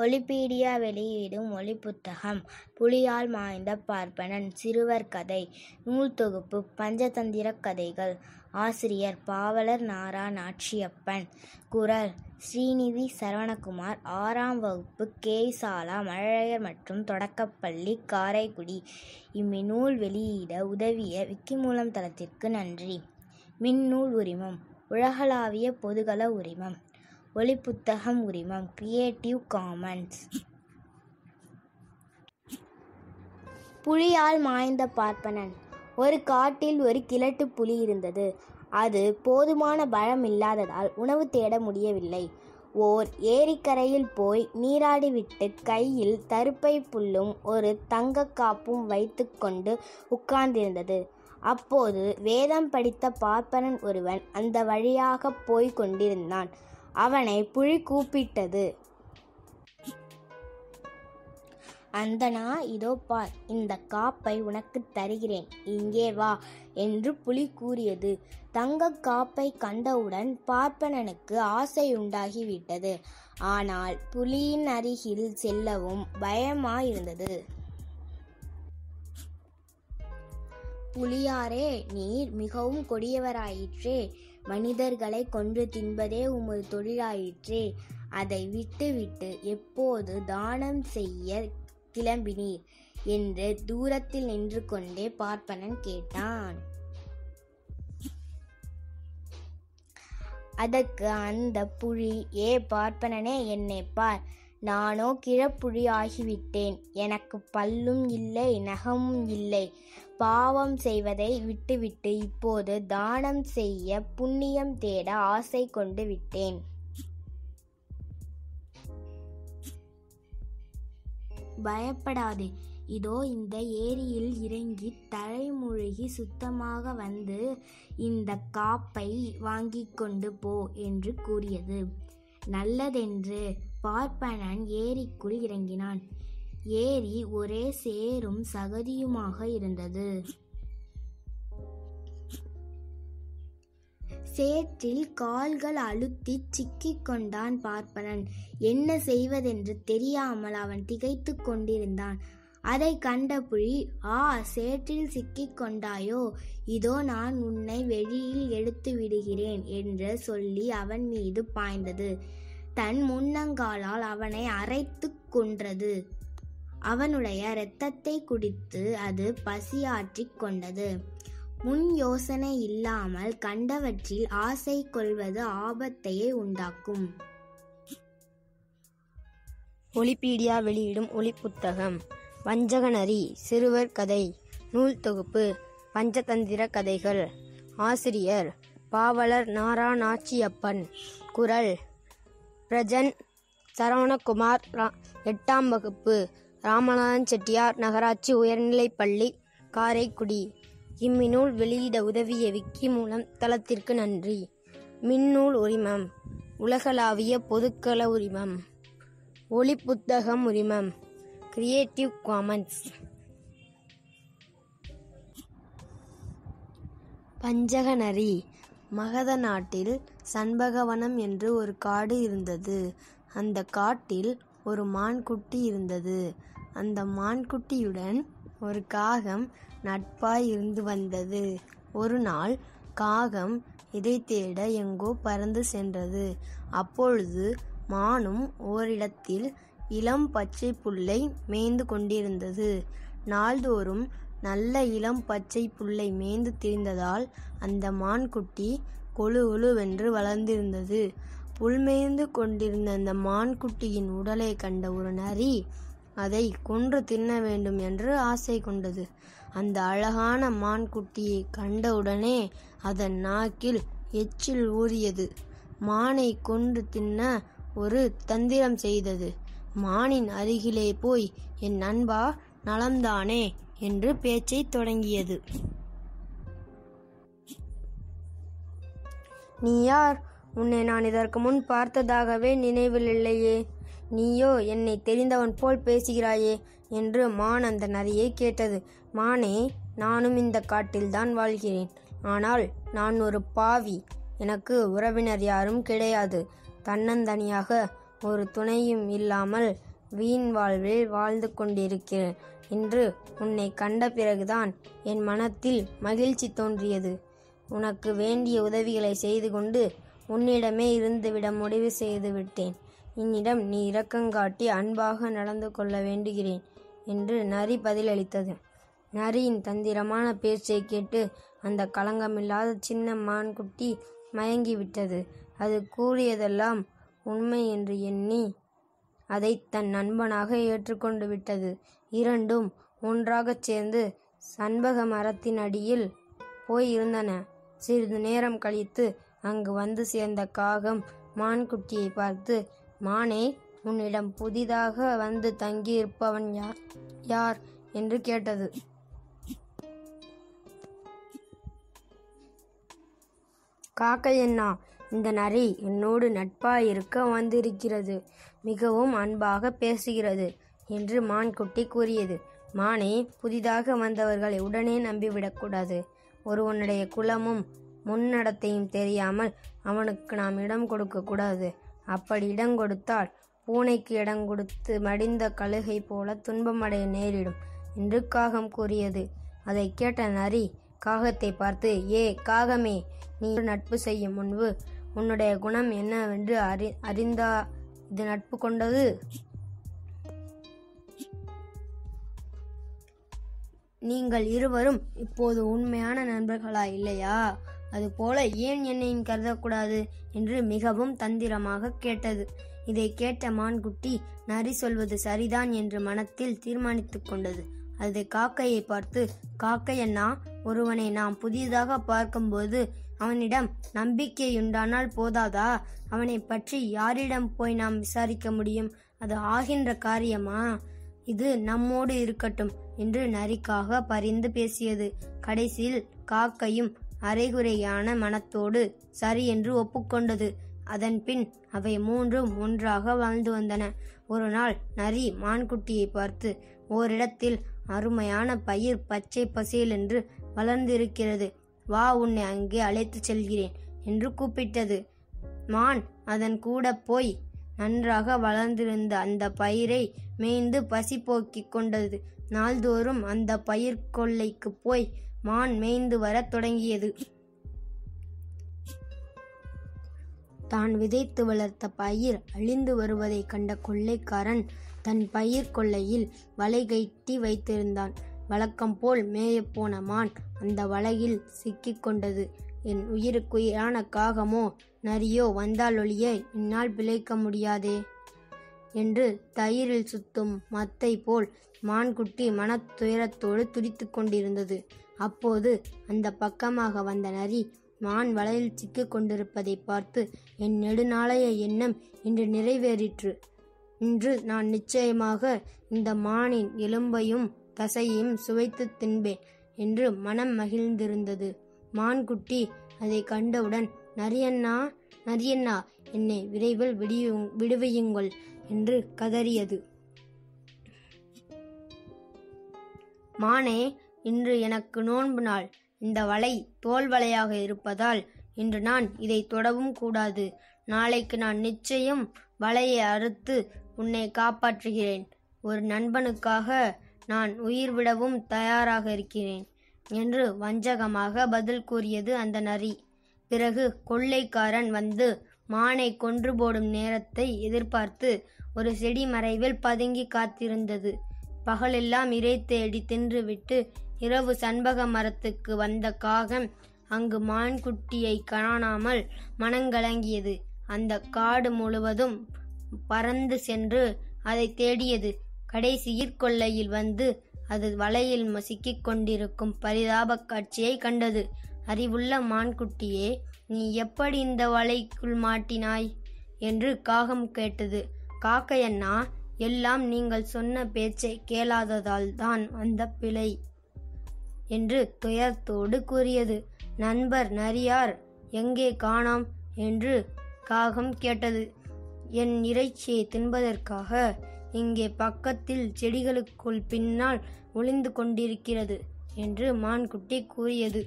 ஒலிபீடியா வெளியிடும் ஒலிப்புத்தகம். புலியால் மாய்ந்த பார்ப்பனன் சிறுவர் கதை. நூல் தொகுப்பு பஞ்சதந்திரக் கதைகள். ஆசிரியர் பாவலர் நாரா நாச்சியப்பன் குரல் ஸ்ரீநிதி சரவணகுமார். ஆறாம் வகுப்பு கேசாலா சாலா மழலையர் மற்றும் தொடக்கப்பள்ளி காரைக்குடி. இம்மிநூல் வெளியிட உதவிய விக்கிமூலம் தளத்திற்கு நன்றி. மின்னூல் உரிமம். உலகளாவிய பொதுகல உரிமம். ஒலிப்புத்தகம் உரிமம் கிரியேட்டிவ் காமன்ஸ் புலியால் மாய்ந்த பார்ப்பனன். ஒரு காட்டில் ஒரு கிழட்டு புலி இருந்தது. அது போதுமான பலம் இல்லாததால் உணவு தேட முடியவில்லை. ஓர் ஏரிக்கரையில் போய் நீராடிவிட்டு கையில் தருப்பை புல்லும் ஒரு தங்க காப்பும் வைத்துக்கொண்டு உட்கார்ந்திருந்தது. அப்போது வேதம் படித்த பார்ப்பனன் ஒருவன் அந்த வழியாக போய்க் கொண்டிருந்தான். அவனை புலி கூப்பிட்டது. அந்தனா இதோ பார் இந்த காப்பை உனக்கு தருகிறேன். இங்கே வா என்று புலி கூறியது. தங்க காப்பை கண்டவுடன் பார்ப்பனனுக்கு ஆசை உண்டாகிவிட்டது ஆனால் புலியின் அருகில் செல்லவும் பயமாயிருந்தது. புலியாரே நீர் மிகவும் கொடியவராயிற்றே மனிதர்களை கொன்று தின்பதே உமது தொழிலாயிற்றே. அதை விட்டுவிட்டு எப்போது தானம் செய்ய கிளம்பினீர்? என்று தூரத்தில் நின்று கொண்டே பார்ப்பனன் கேட்டான். அதற்கு அந்த புலி ஏ பார்ப்பனனே என்னை பார். நானோ கிழப்புழி ஆகிவிட்டேன். எனக்கு பல்லும் இல்லை நகமும் இல்லை. பாவம் செய்வதை விட்டுவிட்டு இப்போது தானம் செய்ய புண்ணியம் தேட ஆசை கொண்டு விட்டேன். பயப்படாதே. இதோ இந்த ஏரியில் இறங்கி தலைமுழுகி சுத்தமாக வந்து இந்த காப்பை வாங்கிக் கொண்டு போ என்று கூறியது. நல்லதென்று பார்ப்பனன் ஏரிக்குள் இறங்கினான். ஏரி ஒரே சேரும் சகதியுமாக இருந்தது. சேற்றில் கால்கள் அழுத்தி சிக்கிக் கொண்டான் பார்ப்பனன். என்ன செய்வதென்று தெரியாமல் அவன் திகைத்து கொண்டிருந்தான். அதை கண்ட புலி ஆ சேற்றில் சிக்கிக் கொண்டாயோ? இதோ நான் உன்னை வெளியில் எடுத்து விடுகிறேன் என்று சொல்லி அவன் மீது பாய்ந்தது. தன் முன்னங்காலால் அவனை அரைத்து கொன்றது. அவனுடைய இரத்தத்தை குடித்து அது பசியாற்றிக் கொண்டது. முன் யோசனை இல்லாமல் கண்டவற்றில் ஆசை கொள்வது ஆபத்தையே உண்டாக்கும். ஒலிபீடியா வெளியிடும் ஒலிப்புத்தகம். வஞ்சகநரி சிறுவர் கதை நூல் தொகுப்பு பஞ்சதந்திர கதைகள். ஆசிரியர் பாவலர் நாராநாச்சியப்பன் குரல் பிரஜன் சரவணகுமார் எட்டாம் வகுப்பு. ராமநாதன் செட்டியார் நகராட்சி உயர்நிலைப்பள்ளி காரைக்குடி. இம்மிநூல் வெளியிட உதவிய விக்கி மூலம் தளத்திற்கு நன்றி. மின்னூல் உரிமம். உலகளாவிய பொதுக்கள உரிமம். ஒளி புத்தகம் உரிமம். Creative commons. பஞ்சகநரி மகத நாட்டில் சண்பகவனம் என்று ஒரு காடு இருந்தது. அந்த காட்டில் ஒரு மான்குட்டி இருந்தது. அந்த மான்குட்டியுடன் ஒரு காகம் நட்பாய் இருந்து வந்தது. ஒரு நாள் காகம் இதை தேட எங்கோ பறந்து சென்றது. அப்பொழுது மானும் ஓரிடத்தில் இளம் பச்சை புல்லை மேய்ந்து கொண்டிருந்தது. நாள்தோறும் நல்ல இளம் பச்சை புல்லை மேய்ந்து திரிந்ததால் அந்த மான்குட்டி கொழு கொழுவென்று வளர்ந்திருந்தது. புல்மேய்ந்து கொண்டிருந்த அந்த மான்குட்டியின் உடலை கண்ட ஒரு நரி அதை கொன்று தின்ன வேண்டும் என்று ஆசை கொண்டது. அந்த அழகான மான்குட்டியை கண்டவுடனே அதன் நாக்கில் எச்சில் ஊறியது. மானை கொன்று தின்ன ஒரு தந்திரம் செய்தது. மானின் அருகிலே போய் என் நண்பா நலம்தானே என்று பேச்சைத் தொடங்கியது. நீ யார்? உன்னை நான் இதற்கு முன் பார்த்ததாகவே நினைவில் இல்லையே. நீயோ என்னை தெரிந்தவன் போல் பேசுகிறாயே என்று மான் அந்த நரியை கேட்டது. மானே நானும் இந்த காட்டில்தான் வாழ்கிறேன். ஆனால் நான் ஒரு பாவி. எனக்கு உறவினர் யாரும் கிடையாது. தன்னந்தனியாக ஒரு துணையும் இல்லாமல் வீண் வாழ்வில் வாழ்ந்து கொண்டிருக்கிறேன் என்று உன்னை கண்ட பிறகுதான் என் மனத்தில் மகிழ்ச்சி தோன்றியது. உனக்கு வேண்டிய உதவிகளை செய்து கொண்டு உன்னிடமே இருந்துவிட முடிவு செய்து விட்டேன் என்னிடம் நீ இரக்கங்காட்டி அன்பாக நடந்து கொள்ள வேண்டுகிறேன் என்று நரி பதிலளித்தது. நரியின் தந்திரமான பேச்சை கேட்டு அந்த களங்கமில்லாத சின்ன மான்குட்டி மயங்கிவிட்டது. அது கூறியதெல்லாம் உண்மை என்று எண்ணி அதை தன் நண்பனாக ஏற்றுக்கொண்டு விட்டது. இரண்டும் ஒன்றாகச் சேர்ந்து சண்பக மரத்தின் அடியில் போய் இருந்தன. சிறிது நேரம் கழித்து அங்கு வந்து சேர்ந்த காகம் மான்குட்டியை பார்த்து மானே உன்னிடம் புதிதாக வந்து தங்கியிருப்பவன் யார்? யார்? என்று கேட்டது. காக்கையண்ணா இந்த நரி என்னோடு நட்பாயிருக்க வந்திருக்கிறது மிகவும் அன்பாக பேசுகிறது என்று மான்குட்டி கூறியது. மானே புதிதாக வந்தவர்களை உடனே நம்பிவிடக்கூடாது. ஒருவனுடைய குலமும் முன்னடத்தையும் தெரியாமல் அவனுக்கு நாம் இடம் கொடுக்கக்கூடாது அப்படி இடம் கொடுத்தால் பூனைக்கு இடம் கொடுத்து மடிந்த கழுகை போல துன்பமடைய நேரிடும். என்று காகம் கூறியது. அதை கேட்ட நரி காகத்தை பார்த்து ஏ காகமே நீ நட்பு செய்யும் முன்பு உன்னுடைய குணம் என்னவென்று அறி அறிந்தா இது நட்பு கொண்டது? நீங்கள் இருவரும் இப்போது உண்மையான நண்பர்களா இல்லையா? அதுபோல ஏன் என்னையும் கருதக்கூடாது என்று மிகவும் தந்திரமாக கேட்டது. இதை கேட்ட மான்குட்டி நரி சொல்வது சரிதான் என்று மனத்தில் தீர்மானித்துக் கொண்டது. அது காக்கையை பார்த்து காக்கையண்ணா ஒருவனை நாம் புதிதாக பார்க்கும்போது அவனிடம் நம்பிக்கையுண்டானால் போதாதா? அவனை பற்றி யாரிடம் போய் நாம் விசாரிக்க முடியும்? அது ஆகின்ற காரியமா? இது நம்மோடு இருக்கட்டும் என்று நரிக்காக பரிந்து பேசியது. கடைசியில் காக்கையும் அரைகுறையான மனத்தோடு சரி என்று ஒப்புக்கொண்டது. அதன்பின் அவை மூன்றும் ஒன்றாக வாழ்ந்து வந்தன. ஒரு நாள் நரி மான்குட்டியை பார்த்து ஓரிடத்தில் அருமையான பயிர் பச்சை பசேல் என்று வளர்ந்திருக்கிறது. வா உன்னை அங்கே அழைத்துச் செல்கிறேன் என்று கூப்பிட்டது. மான் அதன் கூட போய் நன்றாக வளர்ந்திருந்த அந்த பயிரை மேய்ந்து பசி போக்கிக் கொண்டது. நாள்தோறும் அந்த பயிர் கொள்ளைக்குப் போய் மான் மேய்ந்து வரத் தொடங்கியது. தான் விதைத்து வளர்த்த பயிர் அழிந்து வருவதைக் கண்ட கொள்ளைக்காரன் தன் பயிர் கொள்ளையில் வலை வைத்திருந்தான். வழக்கம் போல் மேயப்போன மான் அந்த வலையில் சிக்கிக் கொண்டது. என் உயிருக்குயிரான காகமோ நரியோ வந்தாலொழிய என்னால் பிழைக்க முடியாதே? என்று தயிரில் சுத்தும் மத்தை போல் மான்குட்டி மனத்துயரத்தோடு துடித்து கொண்டிருந்தது. அப்போது அந்த பக்கமாக வந்த நரி மான் வலையில் சிக்கிக் கொண்டிருப்பதை பார்த்து என் நெடுநாளைய எண்ணம் இன்று நிறைவேறிற்று. இன்று நான் நிச்சயமாக இந்த மானின் எலும்பையும் தசையையும் சுவைத்து தின்பேன் என்று மனம் மகிழ்ந்திருந்தது. மான்குட்டி அதை கண்டவுடன் நரியண்ணா நரியண்ணா என்னை விரைவில் விடியுங் விடுவியுங்கள் என்று கதறியது. மானே இன்று எனக்கு நோன்பு நாள். இந்த வலை தோல் வலையாக இருப்பதால் இன்று நான் இதை தொடவும் கூடாது. நாளைக்கு நான் நிச்சயம் வலையை அறுத்து உன்னை காப்பாற்றுகிறேன். ஒரு நண்பனுக்காக நான் உயிர் விடவும் தயாராக இருக்கிறேன் என்று வஞ்சகமாக பதில் கூறியது அந்த நரி. பிறகு கொள்ளைக்காரன் வந்து மானை கொன்று போடும் நேரத்தை எதிர்பார்த்து ஒரு செடி மறைவில் பதுங்கி காத்திருந்தது. பகலெல்லாம் இறை தேடி தின்றுவிட்டு இரவு சண்பக மரத்துக்கு வந்த காகம் அங்கு மான்குட்டியை காணாமல் மனங்கலங்கியது. அந்த காடு முழுவதும் பறந்து சென்று அதை தேடியது. கடைசியிற் கொள்ளையில் வந்து அது வலையில் சிக்கிக் கொண்டிருக்கும் பரிதாபக் காட்சியை கண்டது. அறிவுள்ள மான்குட்டியே நீ எப்படி இந்த வலைக்குள் மாட்டினாய்? என்று காகம் கேட்டது. காக்கையண்ணா எல்லாம் நீங்கள் சொன்ன பேச்சை கேளாததால் தான் வந்த பிழை என்று துயரத்தோடு கூறியது. நண்பர் நரியார் எங்கே காணாம்? என்று காகம் கேட்டது. என் இறைச்சியை தின்பதற்காக இங்கே பக்கத்தில் செடிகளுக்குள் பின்னால் ஒளிந்து கொண்டிருக்கிறது என்று மான்குட்டி கூறியது.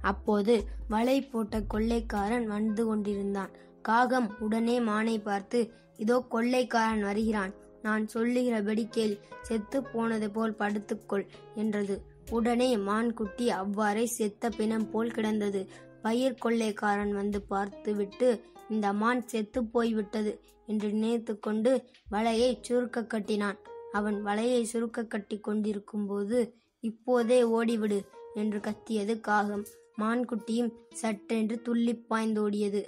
அப்போது வலை போட்ட கொள்ளைக்காரன் வந்து கொண்டிருந்தான். காகம் உடனே மானை பார்த்து இதோ கொள்ளைக்காரன் வருகிறான். நான் சொல்லுகிறபடி கேள். செத்து போனது போல் படுத்துக்கொள் என்றது. உடனே மான் குட்டி அவ்வாறே செத்த பிணம் போல் கிடந்தது. பயிர் கொள்ளைக்காரன் வந்து பார்த்துவிட்டு இந்த மான் செத்து போய்விட்டது என்று நினைத்து கொண்டு வலையை சுருக்க கட்டினான். அவன் வலையை சுருக்க கட்டி கொண்டிருக்கும் போது இப்போதே ஓடிவிடு என்று கத்தியது காகம். மான்குட்டியும் சட்டென்று துள்ளிப் பாய்ந்தோடியது.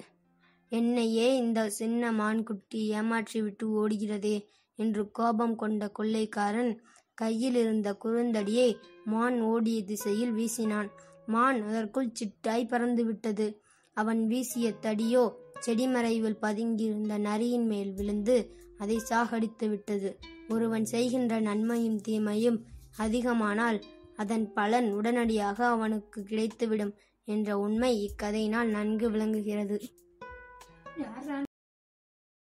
என்னையே இந்த சின்ன மான்குட்டி ஏமாற்றிவிட்டு ஓடுகிறதே என்று கோபம் கொண்ட கொள்ளைக்காரன் கையில் இருந்த குறுந்தடியை மான் ஓடிய திசையில் வீசினான். மான் அதற்குள் சிட்டாய் பறந்து விட்டது அவன் வீசிய தடியோ செடிமறைவில் பதுங்கியிருந்த நரியின் மேல் விழுந்து அதை சாகடித்து விட்டது. ஒருவன் செய்கின்ற நன்மையும் தீமையும் அதிகமானால் அதன் பலன் உடனடியாக அவனுக்கு கிடைத்துவிடும் என்ற உண்மை இக்கதையினால் நன்கு விளங்குகிறது. 牙钻